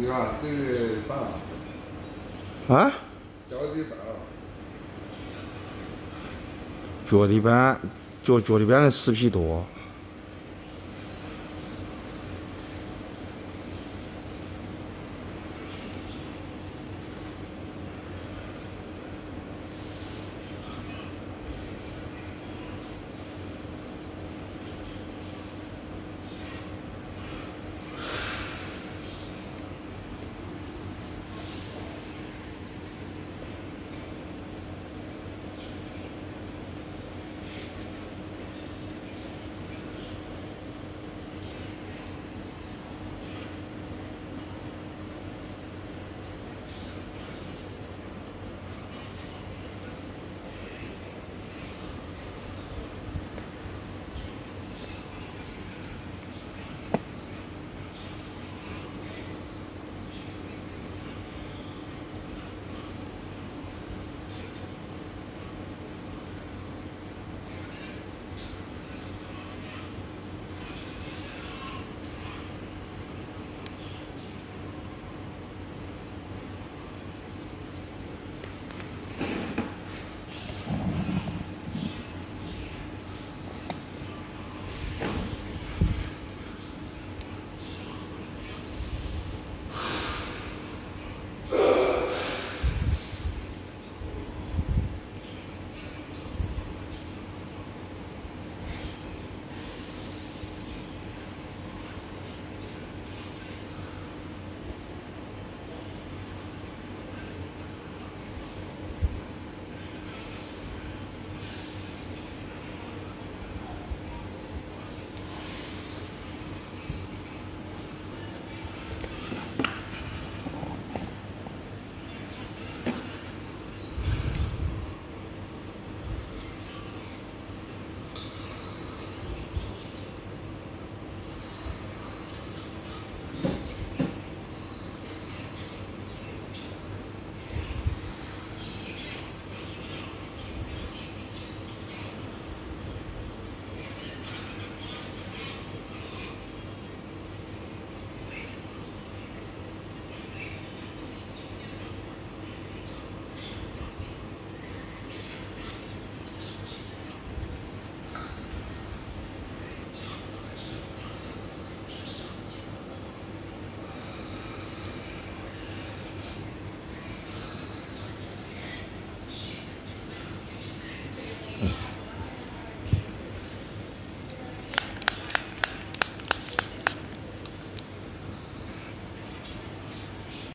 对吧？这个半啊？脚底板啊。脚底板，脚脚底板的死皮多。